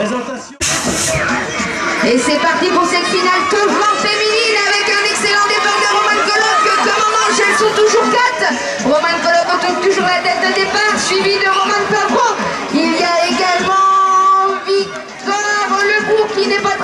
Et c'est parti pour cette finale toujours féminine avec un excellent départ de Roman Coloc. Comme en manche, elles sont toujours quatre. Roman Coloc retrouve toujours la tête de départ, suivi de Roman Pavro. Il y a également Victor Lebourg qui n'est pas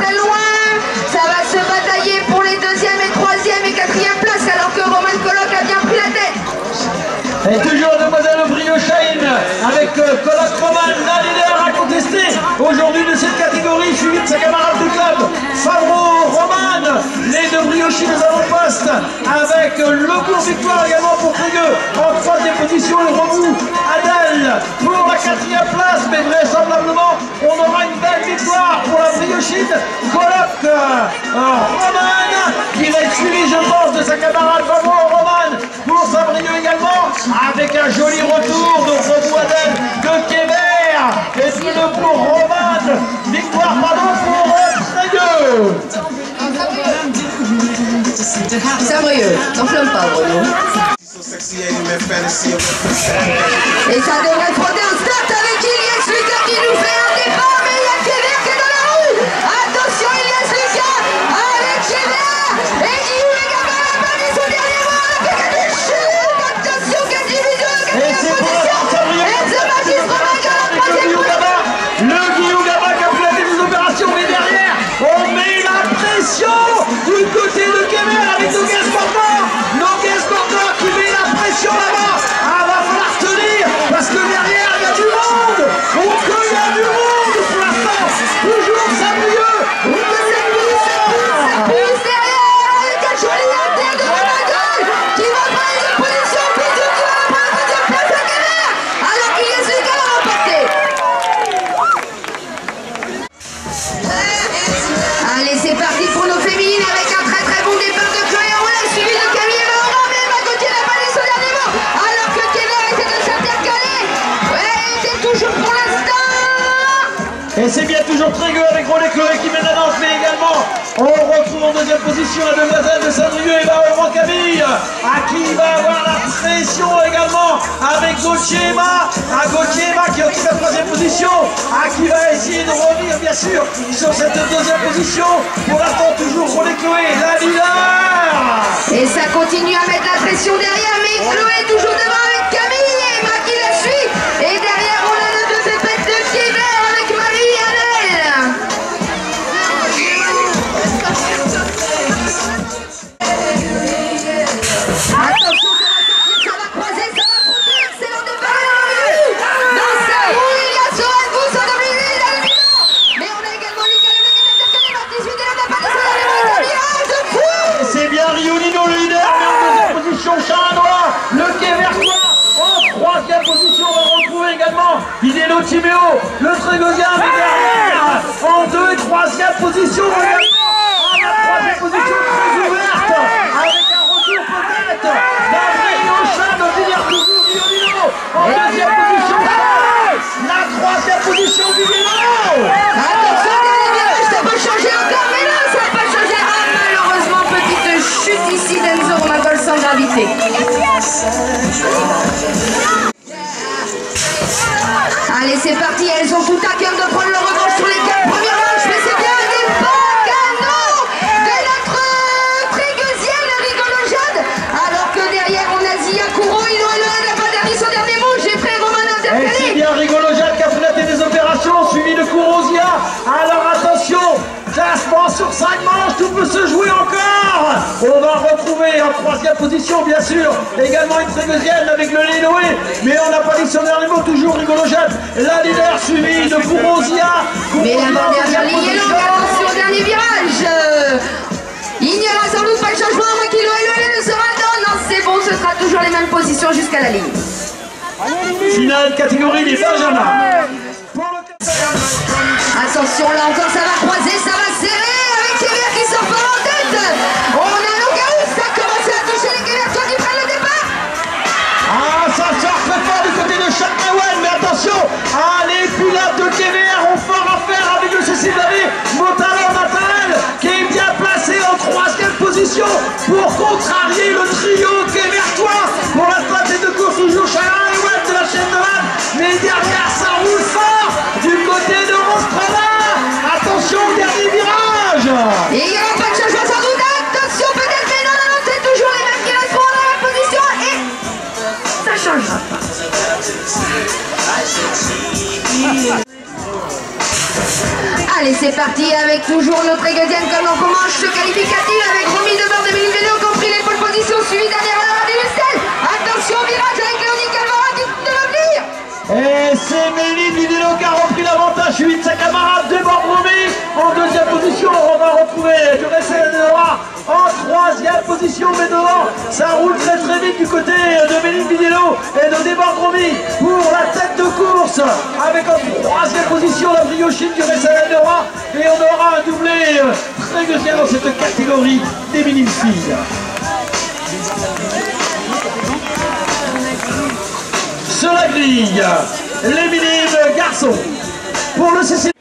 avec le cours victoire également pour Trégueux, en troisième position, le remous Adèle pour la quatrième place, mais vraisemblablement, on aura une belle victoire pour la Briochine, Coloc euh, euh, Roman, qui va être suivi, je pense, de sa camarade Favreau Roman pour Sabrieux également, avec un joli retour de Remou Adèle de Québec, et puis le pour Roman, victoire pardon pour euh, Trégueux. Sabrieux, n'enflamme pas Bruno. Et ça devrait frotter un start Et c'est bien toujours Trégueux avec Rollet Chloé qui mène la danse, mais également on retrouve en deuxième position la demoiselle de Saint-Brieuc et Laurent Camille, à qui va avoir la pression également avec Gauthier Emma, à Gauthier Emma qui occupe la troisième position, à qui va essayer de revenir bien sûr sur cette deuxième position. Pour l'instant toujours Rollet Chloé, la leader Et ça continue à mettre la pression derrière, mais Chloé toujours devant Timéo, le Trégosien, mais derrière, en deux et troisième position, également, en la troisième position très ouverte, avec un retour peut-être. d'Avril Auchan, de Villiers toujours Rionino, en deuxième position, la troisième position, Villiers Attention, ça peut changer encore, mais non, ça n'a pas changé. Ah, malheureusement, petite chute ici d'Enzo Romagol sans gravité. C'est parti, elles ont tout à cœur de prendre le revanche sur les quatre premières manches, mais c'est bien des bons canons de notre Trégeusienne rigolo Jade. Alors que derrière, on a Zia Kouro, il n'a pas dernier son dernier mot, j'ai fait Romain Et c'est intercalé. bien Rigolo Jacques qui a flatté des opérations, suivi de Courrosia. Alors attention, classement sur 5 manches, tout peut se jouer encore. On va retrouver en troisième position, bien sûr, également une Trégeusienne avec le Lénoé. Mais on n'a pas dit son dernier mot, toujours Rigolo. La leader suivie de Courrosia. Mais la main derrière ligne est longue, attention au dernier virage Il n'y aura sans doute pas de changement, moins qu'il ne sera dedans. Non, c'est bon, ce sera toujours les mêmes positions jusqu'à la ligne. Finale catégorie des le Attention, là encore, ça va croiser, mais attention, les pilotes de TVR ont fort à faire avec le ceci d'année, Montana Matal, qui est bien placé en troisième position pour contrarier le trio Quévertois pour la stratégie de course toujours Chalin Ewan de la chaîne de Vannes, mais derrière ça roule fort du côté de Rostrada. C'est parti avec toujours notre égadienne comme on commence ce qualificatif avec Romy de bord de Méline Vélo, compris les pôles positions, suivi derrière la Mardi Attention, virage avec Léonie Calvara qui devrait venir. Et c'est Méline Vidéo qui a repris l'avantage, suivi de sa camarade de Romy en deuxième position. On va retrouver de Noir en troisième position, mais devant, ça roule très très vite du côté de Méline Vidéo et de Romy pour la tête de course avec en troisième position la briochine du Roi et on aura un doublé très bien dans cette catégorie des minimes filles. Sur la grille, les minimes garçons pour le CC.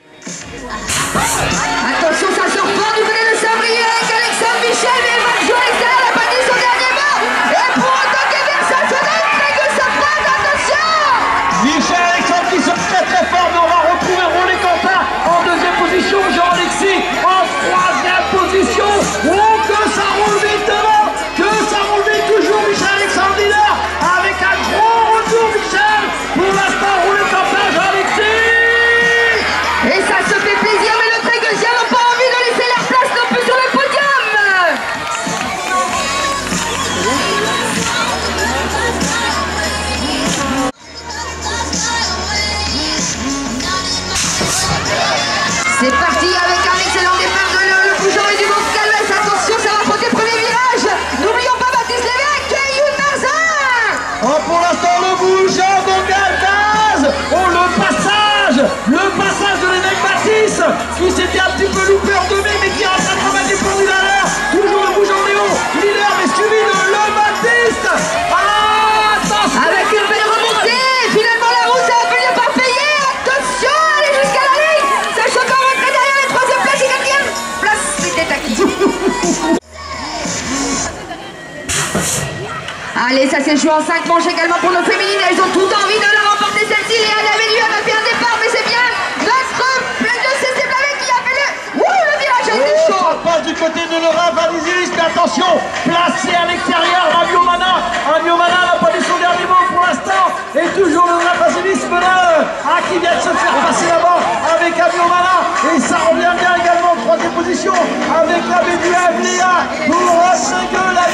Allez, ça s'est joué en 5 manches également pour nos féminines. Elles ont tout envie de la remporter celle-ci. Léa Damélu a fait un départ, mais c'est bien notre plein de CC Blavet qui a fait le... Ouh, le virage a été Oh, chaud. ça passe du côté de Laura Valizilis, mais attention, placé à l'extérieur, Rabiomana. Rabiomana n'a pas dit son dernier mot pour l'instant. Et toujours le Valizilis meneur, ah, qui vient de se faire passer là-bas avec Rabiomana. Et ça revient bien également en troisième position avec la BDF Léa pour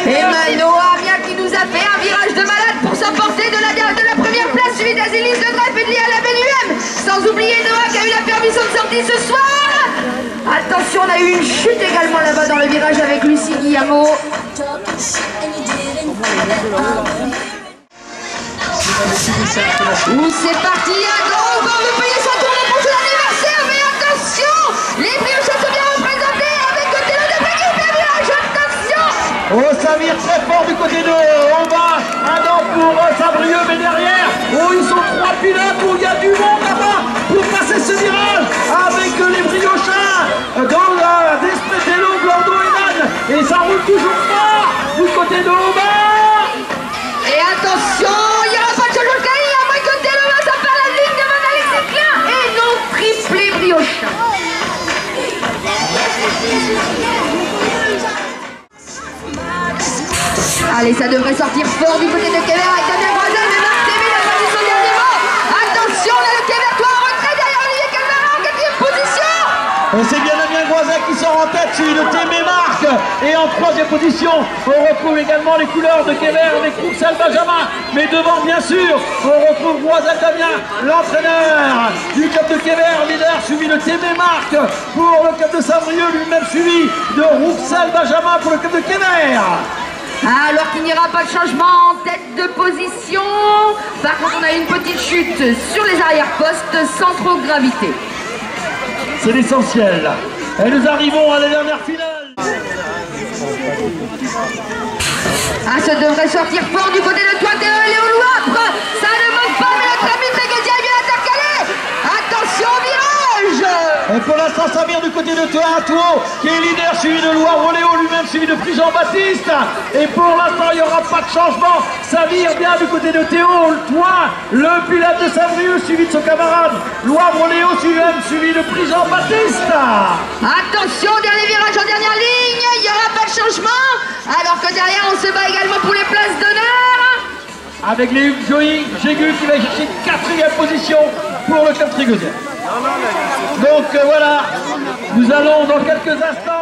Et leader. Mano Amia qui nous a fait un virage de malade pour s'emporter de la, de la première place, suivi d'Azilis de Greff et de Lia la BNUM. Sans oublier Noah permission de sortie ce soir. Attention, on a eu une chute également là-bas dans le virage avec Lucie Guillamot. Ouh, c'est parti, un grand vent de payer Oh, ça très fort du côté de en bas. Un an pour euh, Sabrieux, mais derrière, oh, ils sont trois pilotes où il y a du monde là-bas pour passer ce virage avec les briochins dans la Despetello, Blando et. Et ça roule toujours fort Allez, ça devrait sortir fort du côté de Keller avec Damien Groisel, mais Marc Téville a dit son dernier Attention, là, le Québécois en retrait derrière Olivier Calvara en quatrième position Et c'est bien Damien Groisin qui sort en tête, suivi de Témé Marc. Et en troisième position, on retrouve également les couleurs de Keller avec Roussel Benjamin. Mais devant, bien sûr, on retrouve Groisin Damien, l'entraîneur du club de Keller, leader, suivi de Témé Marc pour le club de Saint-Brieuc, lui-même suivi de Roussel Benjamin pour le club de Keller. Alors qu'il n'y aura pas de changement en tête de position. Par contre, on a une petite chute sur les arrière-postes sans trop de gravité. C'est l'essentiel. Et nous arrivons à la dernière finale. Ah, ça devrait sortir fort du côté de toi, Théo Léo Louapre. Ça ne manque pas, mais notre ami Tréguedia est bien intercalé. Attention au virage Et pour l'instant, ça vient du côté de Théo Atouo, qui est leader, suivi de Loire Roléo, lui-même suivi de Jean-Baptiste. Et pour l'instant, il n'y aura pas de changement. Ça vire bien du côté de Théo, toi, le pilote de Saint-Brieuc, suivi de son camarade Loire Roléo, lui-même suivi de Jean-Baptiste. Attention, dernier virage en dernière ligne. Il n'y aura pas de changement. Alors que derrière, on se bat également pour les places d'honneur. avec les Joey Jégu qui va chercher quatrième position pour le club Trigosier. Donc euh, voilà, nous allons dans quelques instants